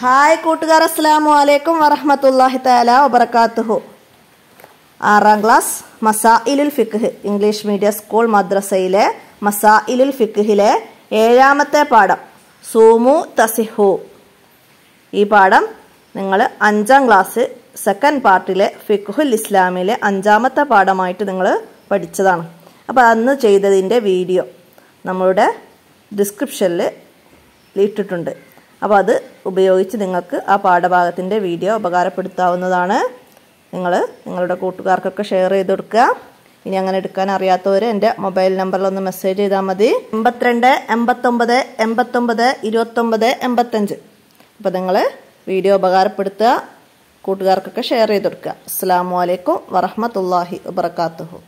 Hi കൂട്ടുകാർ അസ്സാം വലൈക്കും വറഹമത്തല്ലാഹി താല വബറകാതുഹു ആറാം ക്ലാസ് മസാ ഇലുൽ ഫിഖ് ഇംഗ്ലീഷ് മീഡിയം സ്കൂൾ മദ്രസയിലെ മസാ ഇലുൽ ഫിഖിലെ ഏഴാമത്തെ പാഠം. സൂമു തസിഹു. ഈ പാഠം നിങ്ങൾ അഞ്ചാം ക്ലാസ് സെക്കൻഡ് പാർട്ടിലെ ഫിഖുൽ ഇസ്ലാമിലെ അഞ്ചാമത്തെ പാഠമായിട്ട് നിങ്ങൾ പഠിച്ചതാണ്. അപ്പോൾ അന്ന് ചെയ്തതിന്റെ വീഡിയോ നമ്മളുടെ ഡിസ്ക്രിപ്ഷനിൽ ഇട്ടിട്ടുണ്ട്. അപ്പോൾ അത് ഉപയോഗിച്ച് നിങ്ങൾക്ക് ആ പാഠഭാഗത്തിന്റെ വീഡിയോ ഉപകാരപ്പെടുത്താവുന്നതാണ്. നിങ്ങൾ നിങ്ങളുടെ കൂട്ടുകാർക്കൊക്കെ ഷെയർ ചെയ്ത് കൊടുക്കുക. ഇനി അങ്ങനെ എടുക്കാൻ അറിയാത്തവർ എന്റെ മൊബൈൽ നമ്പറിൽ ഒന്ന് മെസ്സേജ് ചെയ്താൽ മതി. എൺപത്തിരണ്ട് എൺപത്തൊമ്പത് എൺപത്തൊമ്പത് ഇരുപത്തൊമ്പത് എൺപത്തഞ്ച്. അപ്പോൾ നിങ്ങൾ വീഡിയോ ഉപകാരപ്പെടുത്തുക. കൂട്ടുകാർക്കൊക്കെ ഷെയർ ചെയ്ത് കൊടുക്കുക. അസ്സാം വലൈക്കും വറഹമത്തല്ലാഹി വബർക്കാത്തുഹു